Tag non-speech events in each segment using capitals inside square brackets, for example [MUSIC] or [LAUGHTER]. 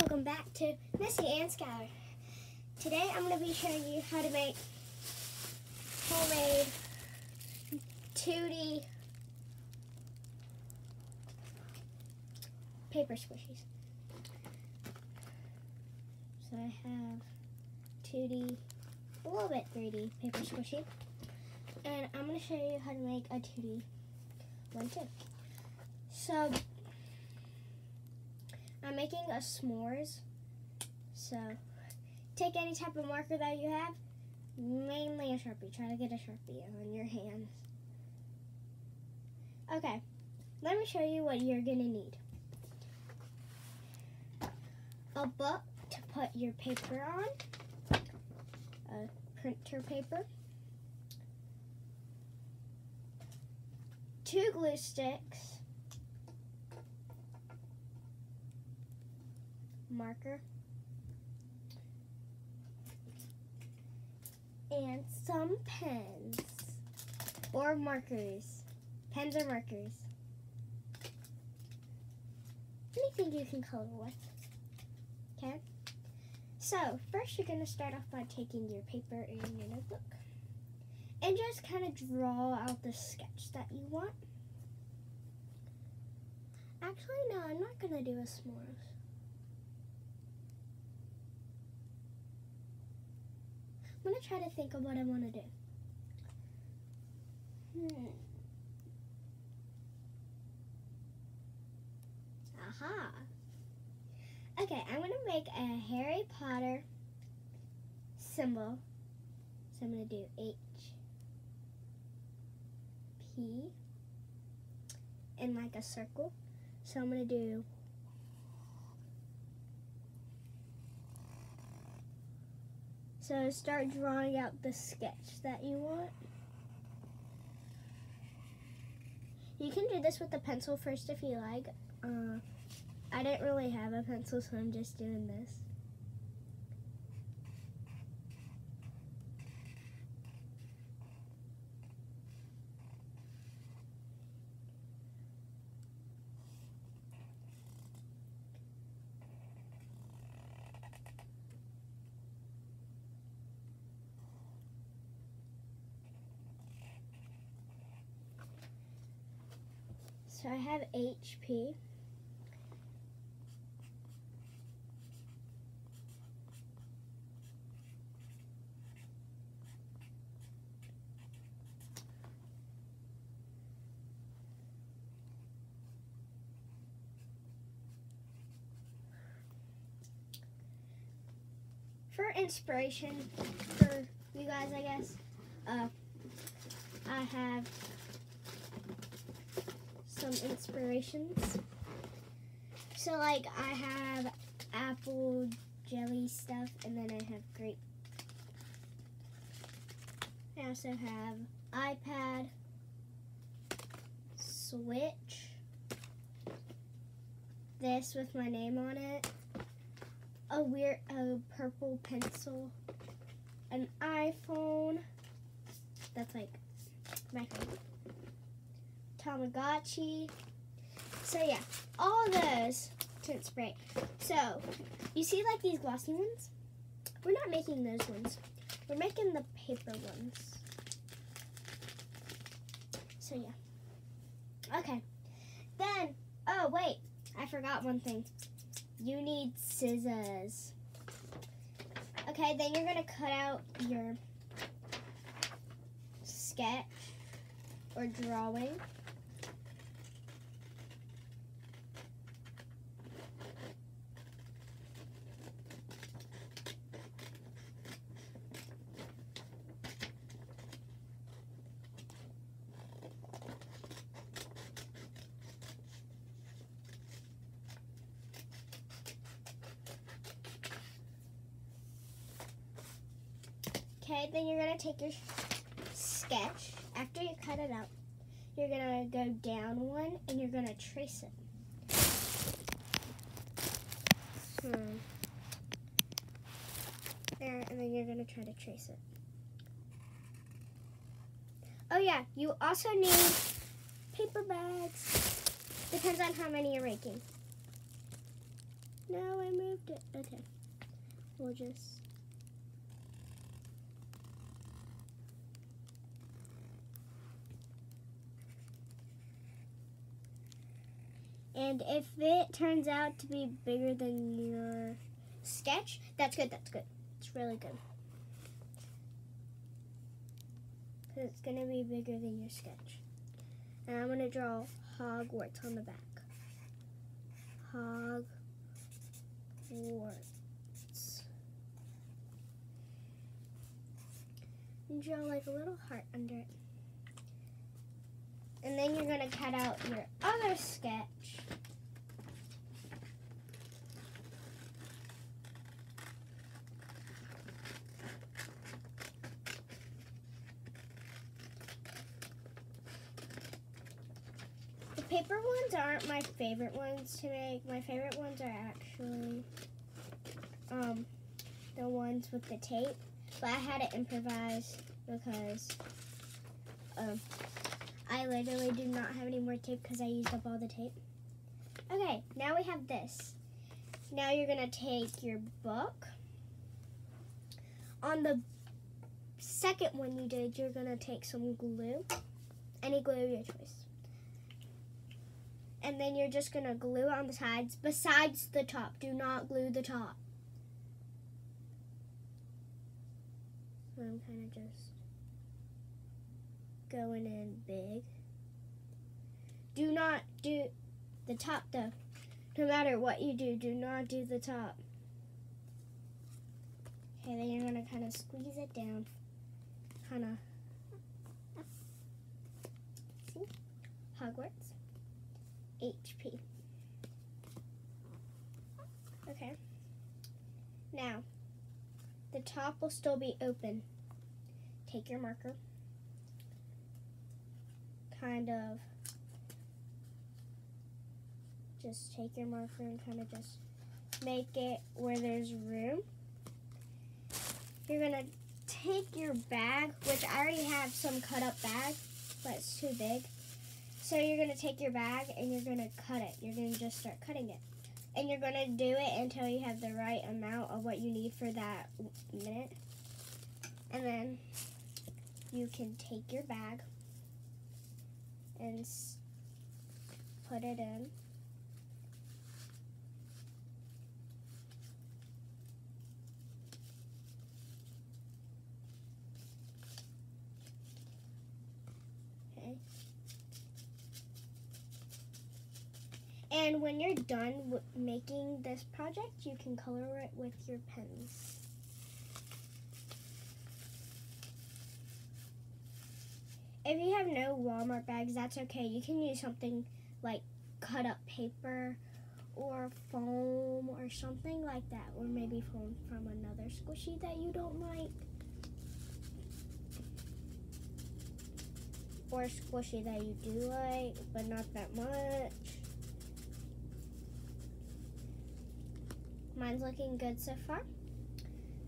welcome back to Missy and Skylar. Today I'm going to be showing you how to make homemade 2D paper squishies. So I have 2D, a little bit 3D paper squishy. And I'm going to show you how to make a 2D one too. So I'm making a s'mores. So take any type of marker that you have, mainly a Sharpie. Try to get a Sharpie on your hands. Okay, let me show you what you're gonna need. A book to put your paper on, a printer paper, two glue sticks, marker, and some pens or markers. Pens or markers. Anything you can color with. Okay? So, first you're going to start off by taking your paper and your notebook and just kind of draw out the sketch that you want. Actually, no, I'm not going to do a s'mores. I'm to try to think of what I want to do. Hmm. Aha. Okay, I'm to make a Harry Potter symbol. So I'm to do H, P, in like a circle. So I'm to do So start drawing out the sketch that you want. You can do this with a pencil first if you like. Uh, I didn't really have a pencil, so I'm just doing this. So I have HP. For inspiration for you guys, I guess, uh, I have some inspirations. So like I have apple jelly stuff and then I have grape. I also have iPad, Switch, this with my name on it, a weird a purple pencil, an iPhone, that's like my phone. Tamagotchi. So yeah, all those tint spray. So you see like these glossy ones? We're not making those ones. We're making the paper ones. So yeah. Okay. Then, oh wait, I forgot one thing. You need scissors. Okay, then you're gonna cut out your sketch or drawing. Then you're gonna take your sketch. After you cut it out, you're gonna go down one and you're gonna trace it. Hmm. There, and then you're gonna try to trace it. Oh yeah, you also need paper bags. Depends on how many you're making. No, I moved it? Okay. We'll just. And if it turns out to be bigger than your sketch, that's good, that's good. It's really good. Because it's going to be bigger than your sketch. And I'm going to draw Hogwarts on the back. Hogwarts. And draw like a little heart under it. And then you're going to cut out your other sketch. The paper ones aren't my favorite ones to make. My favorite ones are actually um, the ones with the tape. But I had to improvise because um, I literally do not have any more tape because I used up all the tape. Okay, now we have this. Now you're going to take your book. On the second one you did, you're going to take some glue. Any glue of your choice. And then you're just going to glue on the sides besides the top. Do not glue the top. I'm kind of just going in big. Do not do the top though. No matter what you do, do not do the top. Okay, then you're going to kind of squeeze it down. Kind of. See? Hogwarts. HP. Okay. Now, the top will still be open. Take your marker. Kind of just take your marker and kind of just make it where there's room. You're gonna take your bag, which I already have some cut up bag, but it's too big. So you're gonna take your bag and you're gonna cut it. You're gonna just start cutting it. And you're gonna do it until you have the right amount of what you need for that minute. And then you can take your bag and put it in. Okay. And when you're done making this project, you can color it with your pens. If you have no Walmart bags, that's okay. You can use something like cut up paper or foam or something like that, or maybe foam from another squishy that you don't like. Or squishy that you do like, but not that much. Mine's looking good so far.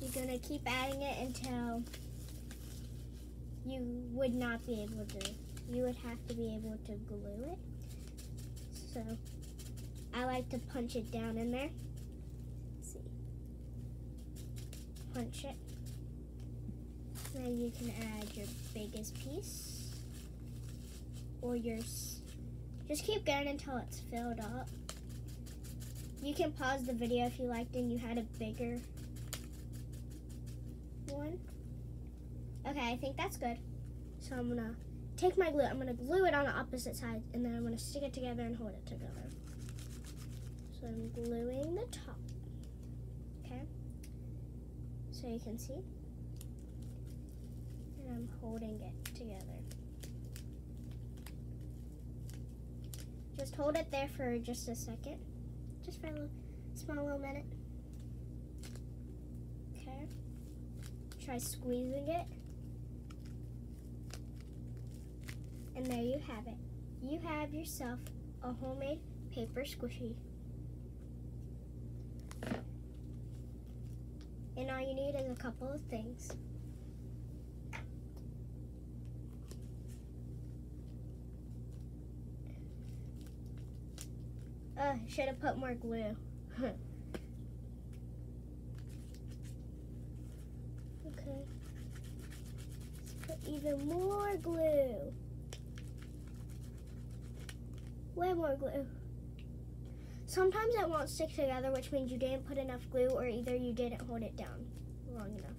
You're gonna keep adding it until you would not be able to, you would have to be able to glue it. So I like to punch it down in there. Let's see. Punch it. Then you can add your biggest piece or your, just keep going until it's filled up. You can pause the video if you liked and you had a bigger one. Okay, I think that's good. So I'm gonna take my glue, I'm gonna glue it on the opposite side, and then I'm gonna stick it together and hold it together. So I'm gluing the top. Okay? So you can see. And I'm holding it together. Just hold it there for just a second. Just for a little, small little minute. Okay. Try squeezing it. And there you have it. You have yourself a homemade paper squishy. And all you need is a couple of things. Uh, should have put more glue. [LAUGHS] okay. Let's put even more glue. Way more glue. Sometimes it won't stick together, which means you didn't put enough glue or either you didn't hold it down long enough.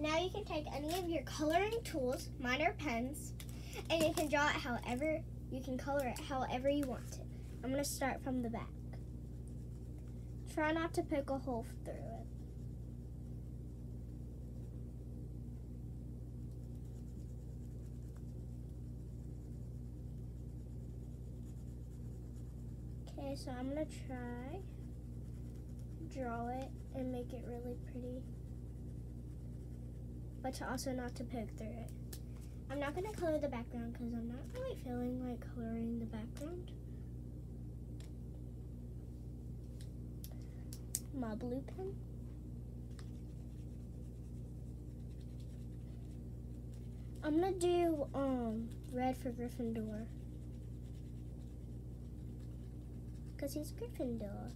Now you can take any of your coloring tools, mine are pens, and you can draw it however, you can color it however you want it. I'm going to start from the back. Try not to poke a hole through it. Okay, so I'm to try draw it and make it really pretty but to also not to poke through it. I'm not to color the background because I'm not really feeling like coloring the background. My blue pen. I'm to do um red for Gryffindor. Because he's Gryffindor.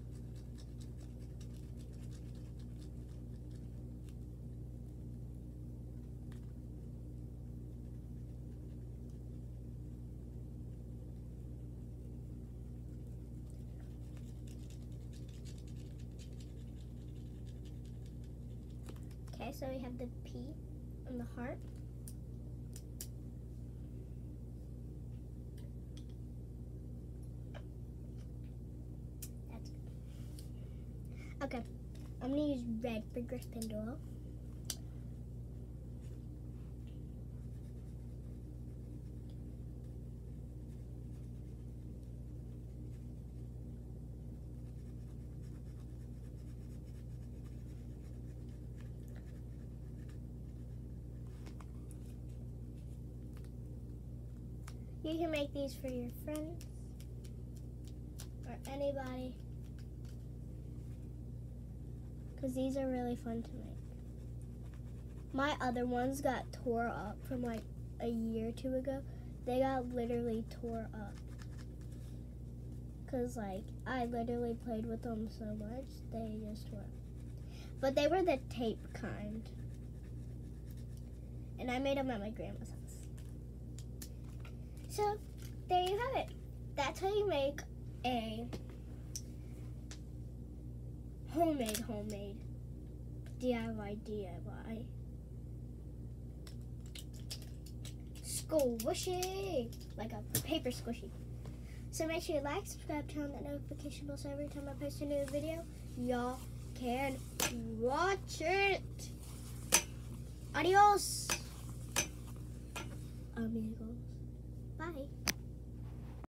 So we have the P and the heart. That's good. Okay, I'm gonna use red for Gryffindor. You can make these for your friends or anybody because these are really fun to make. My other ones got tore up from like a year or two ago. They got literally tore up because like I literally played with them so much they just tore up. But they were the tape kind. And I made them at my grandma's house. So there you have it. That's how you make a homemade, homemade, DIY, DIY squishy, like a paper squishy. So make sure you like, subscribe, turn on that notification bell so every time I post a new video, y'all can watch it. Adios, amigos. Bye.